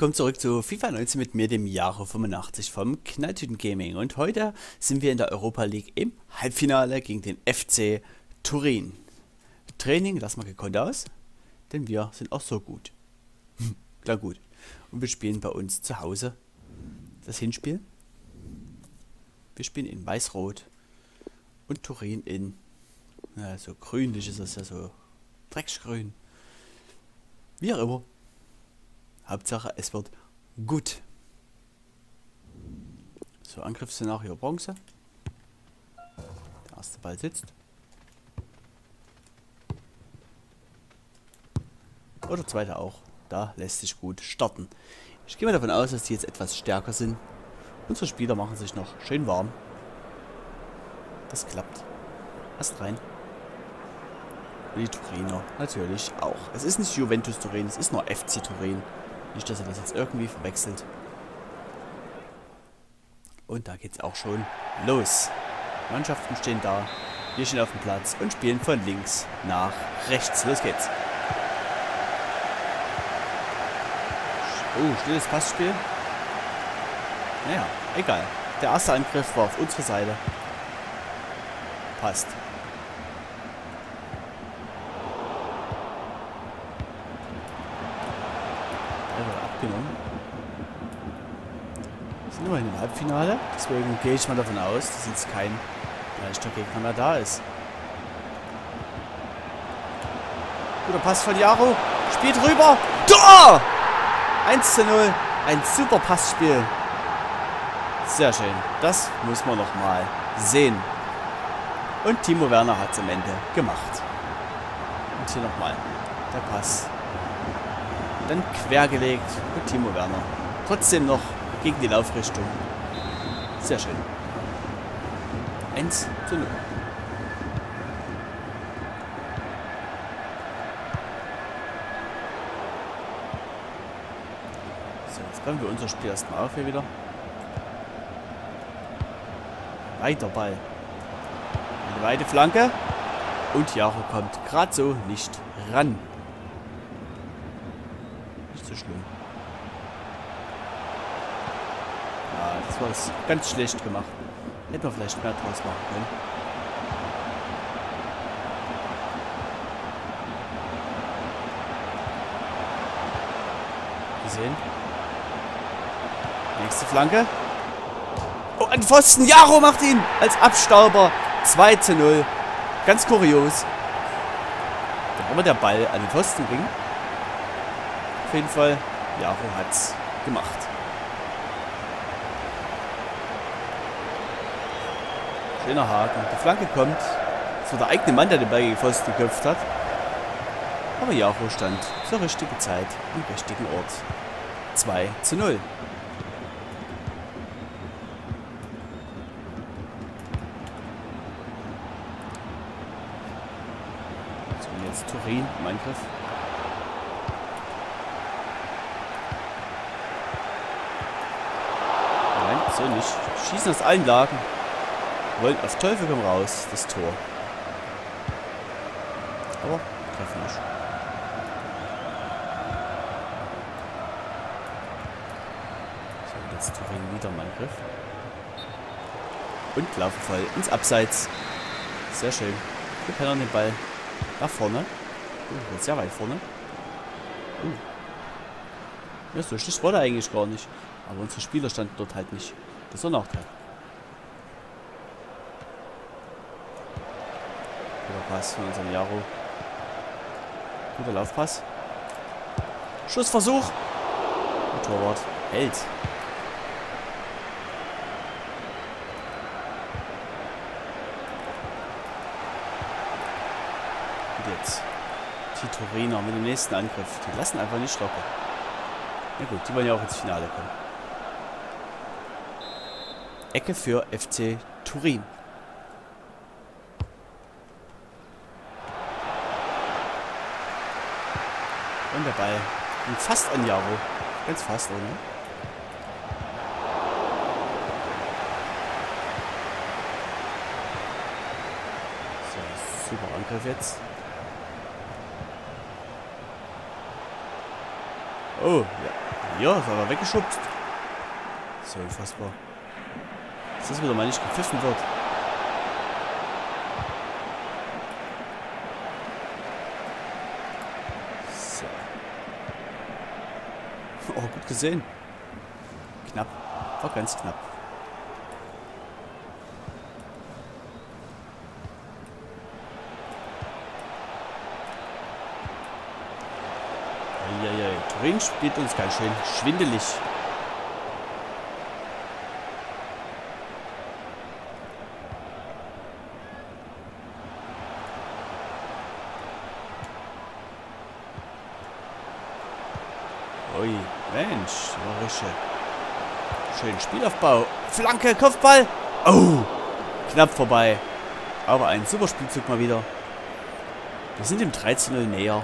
Willkommen zurück zu FIFA 19 mit mir, dem Jahre 85 vom Knalltüten Gaming. Und heute sind wir in der Europa League im Halbfinale gegen den FC Turin. Training lassen wir gekonnt aus, denn wir sind auch so gut. Klar gut. Und wir spielen bei uns zu Hause das Hinspiel. Wir spielen in Weiß-Rot und Turin in ja, so grünlich ist das ja so drecksgrün. Wie auch immer. Hauptsache, es wird gut. So, Angriffsszenario Bronze. Der erste Ball sitzt. Oder zweite auch. Da lässt sich gut starten. Ich gehe mal davon aus, dass die jetzt etwas stärker sind. Unsere Spieler machen sich noch schön warm. Das klappt. Erst rein. Und die Turiner natürlich auch. Es ist nicht Juventus Turin, es ist nur FC Turin. Nicht, dass er das jetzt irgendwie verwechselt. Und da geht's auch schon los. Mannschaften stehen da. Wir stehen auf dem Platz und spielen von links nach rechts. Los geht's. Oh, stilles Passspiel. Naja, egal. Der erste Angriff war auf unsere Seite. Passt. Abgenommen. Wir sind immerhin im Halbfinale, deswegen gehe ich mal davon aus, dass jetzt kein leichter Gegner mehr da ist. Guter Pass von Jaro. Spielt rüber. Tor! 1 zu 0. Ein super Passspiel. Sehr schön. Das muss man noch mal sehen. Und Timo Werner hat es am Ende gemacht. Und hier nochmal der Pass dann quergelegt und Timo Werner. Trotzdem noch gegen die Laufrichtung. Sehr schön. 1 zu 0. So, jetzt bauen wir unser Spiel erstmal auf hier wieder. Weiter Ball. Eine weite Flanke. Und Jaro kommt gerade so nicht ran schlimm. Ja, das war ganz schlecht gemacht. Hätten wir vielleicht mehr draus machen können. Gesehen. Nächste Flanke. Oh, ein Pfosten. Jaro macht ihn als Abstauber. 2 zu 0. Ganz kurios. Immer der Ball an den Pfosten ging. Auf jeden Fall, Jaro hat's gemacht. Schöner Haken. Die Flanke kommt. Es war der eigene Mann, der den Ball gegen geköpft hat. Aber Jaro stand zur richtigen Zeit am richtigen Ort. 2 zu 0. So, jetzt Turin im Angriff. So nicht. Schießen aus allen Lagen. Wollen auf Teufel komm raus das Tor. Aber treffen nicht. So, jetzt Turin wieder im Angriff. Und laufen voll ins Abseits. Sehr schön. Wir können den Ball nach vorne. Uh, sehr weit vorne. Uh. Ja, so schlecht war der eigentlich gar nicht. Aber unsere Spieler standen dort halt nicht. Das ist ein Nachteil. Guter Pass von unserem Jaro. Guter Laufpass. Schussversuch. Der Torwart hält. Und jetzt die Toriner mit dem nächsten Angriff. Die lassen einfach nicht locker. Na gut, die wollen ja auch ins Finale kommen. Ecke für FC Turin. Und der Ball ging fast an Jaro. Ganz fast, oder? So, super Angriff jetzt. Oh, ja. Ja, ist aber weggeschubst. So unfassbar. Ist das wieder mal nicht gepfiffen wird. So. Oh, gut gesehen. Knapp. War ganz knapp. Eieiei. Turin spielt uns ganz schön schwindelig. Ui, Mensch, Marische. Schönen Spielaufbau. Flanke, Kopfball. Oh, knapp vorbei. Aber ein super Spielzug mal wieder. Wir sind dem 13-0 näher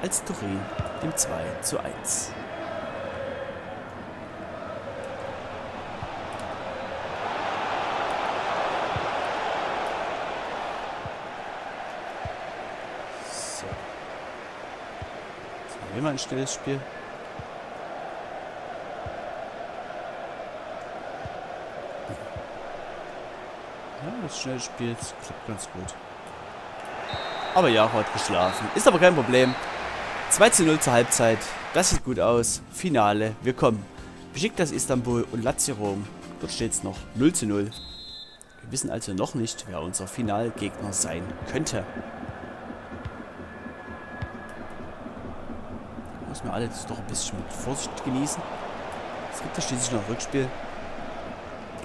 als Turin dem 2 zu 1. So. Jetzt wir mal ein schnelles Spiel. Ja, das schnelle Spiel klappt ganz gut. Aber Jaro hat geschlafen. Ist aber kein Problem. 2 zu 0 zur Halbzeit. Das sieht gut aus. Finale. Wir kommen. Besiktas Istanbul und Lazio Rom. Dort steht es noch 0 zu 0. Wir wissen also noch nicht, wer unser Finalgegner sein könnte. Müssen wir alle das doch ein bisschen mit Vorsicht genießen. Es gibt ja schließlich noch Rückspiel.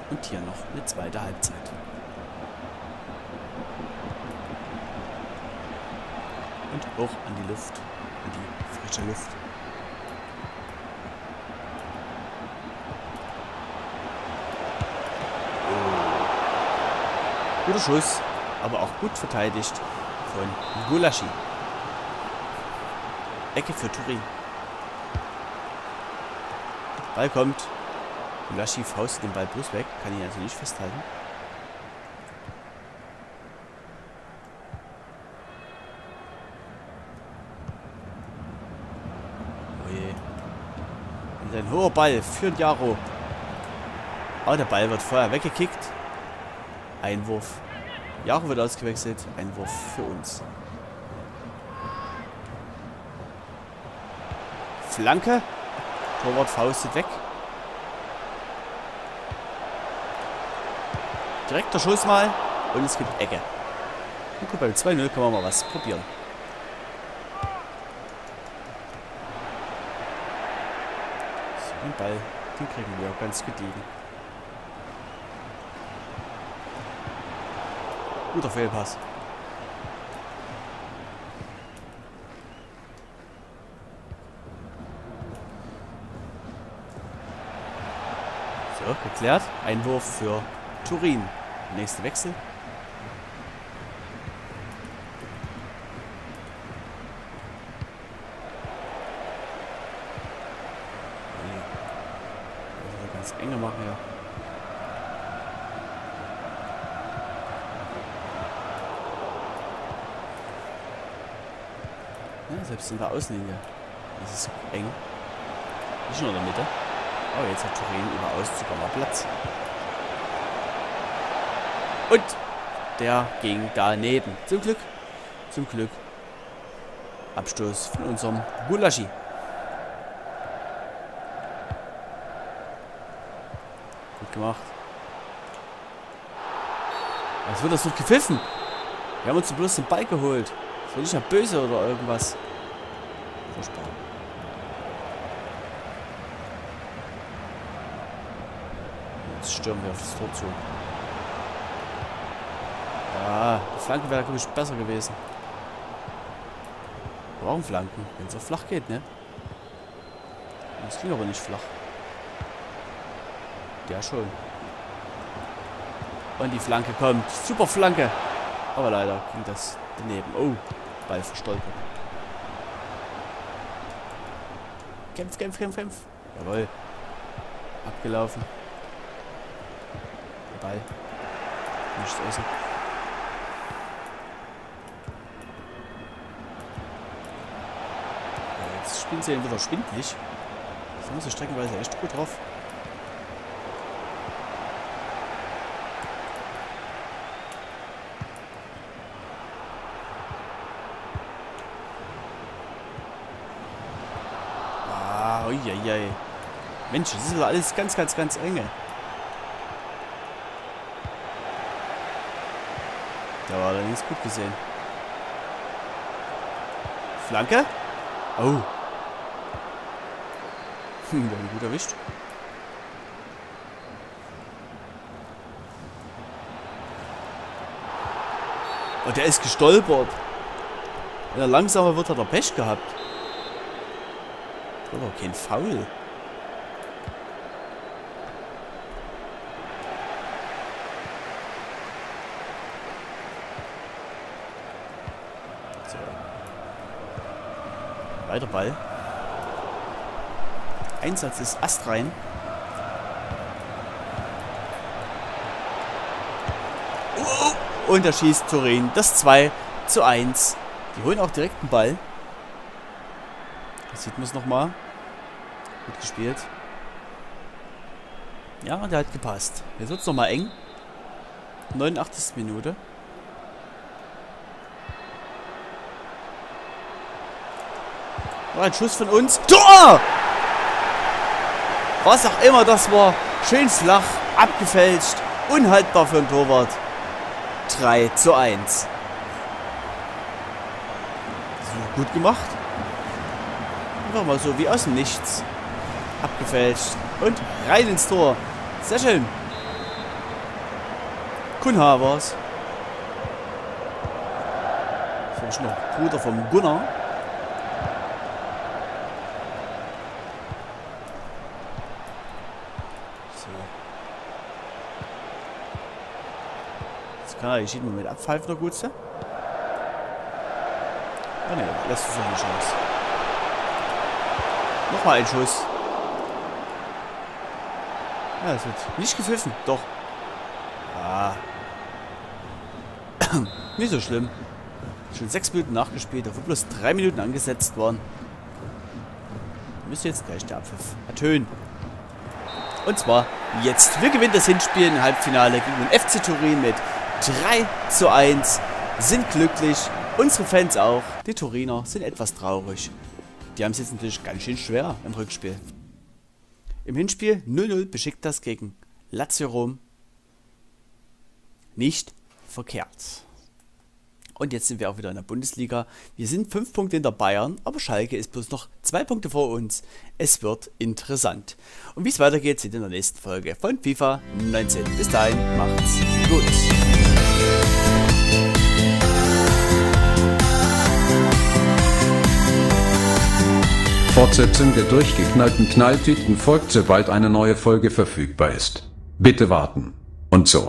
Und hier noch eine zweite Halbzeit. Hoch an die Luft. An die frische Luft. Oh. Guter Schuss, aber auch gut verteidigt von Gulaschi. Ecke für Turin. Ball kommt. Gulaschi faustet den Ball bloß weg. Kann ihn also nicht festhalten. Und ein hoher Ball für Jaro. Aber der Ball wird vorher weggekickt. Einwurf. Jaro wird ausgewechselt. Einwurf für uns. Flanke. Torwart faustet weg. Direkter Schuss mal. Und es gibt Ecke. Und gut, beim 2-0 kann man mal was probieren. Den Ball, den kriegen wir auch ganz gediegen. Guter Fehlpass. So, geklärt. Einwurf für Turin. Nächster Wechsel. ganz enge machen hier. Ja, selbst in der Außenlinie ist es eng. Nicht nur in der Mitte. Oh, jetzt hat Turin über Außen sogar mal Platz. Und der ging daneben. Zum Glück. Zum Glück. Abstoß von unserem Gulaschi. Gut gemacht. Was wird das noch gepfiffen? Wir haben uns bloß den Ball geholt. War nicht ja böse oder irgendwas. Furchtbar. Jetzt stürmen wir auf das Tor zu. Ja, die Flanke wäre, glaube ich, besser gewesen. Warum Flanken? Wenn es so flach geht, ne? Das ging aber nicht flach. Der schon. Und die Flanke kommt. Super Flanke. Aber leider ging das daneben. Oh, Ball verstolpert. Kämpf, kämpf, kämpf, kämpf. Jawohl. Abgelaufen. Der Ball. Nichts essen. Jetzt spielen sie ihn wieder schwindlig. Stehen sie streckenweise echt gut drauf. Ah, uiuiui. Mensch, das ist alles ganz, ganz, ganz enge. Da war allerdings gut gesehen. Flanke? Oh. Hm, der gut erwischt. Oh, der ist gestolpert. Wenn er langsamer wird, hat er Pech gehabt. Doch kein Foul. Weiter Ball. Einsatz ist astrein. Und da schießt Turin das 2 zu 1. Die holen auch direkt einen Ball. Das sieht man es nochmal. Gut gespielt. Ja, der hat gepasst. Jetzt wird es nochmal eng. 89. Minute. Noch ein Schuss von uns. Tor! Was auch immer das war. Schön flach, abgefälscht, unhaltbar für den Torwart. 3 zu 1. So, gut gemacht. Einfach mal so wie aus dem Nichts. Abgefälscht. Und rein ins Tor. Sehr schön. Kunha war's. Das ist noch Bruder vom Gunnar. Kann er die Schienen mit abpfeifen, der Gutste? Ah ne, lässt uns noch eine Chance. Nochmal ein Schuss. Ja, das wird nicht gepfiffen. Doch. Ah. nicht so schlimm. Schon sechs Minuten nachgespielt, obwohl bloß drei Minuten angesetzt waren. Müsste jetzt gleich der Abpfiff ertönen. Und zwar jetzt. Wir gewinnen das Hinspiel im Halbfinale gegen den FC Turin mit 3 zu 1, sind glücklich. Unsere Fans auch. Die Turiner sind etwas traurig. Die haben es jetzt natürlich ganz schön schwer im Rückspiel. Im Hinspiel 0-0 beschickt das gegen Lazio Rom. Nicht verkehrt. Und jetzt sind wir auch wieder in der Bundesliga. Wir sind 5 Punkte in der Bayern, aber Schalke ist bloß noch 2 Punkte vor uns. Es wird interessant. Und wie es weitergeht, seht ihr in der nächsten Folge von FIFA 19. Bis dahin, macht's gut. Fortsetzung der durchgeknallten Knalltüten folgt, sobald eine neue Folge verfügbar ist. Bitte warten. Und so.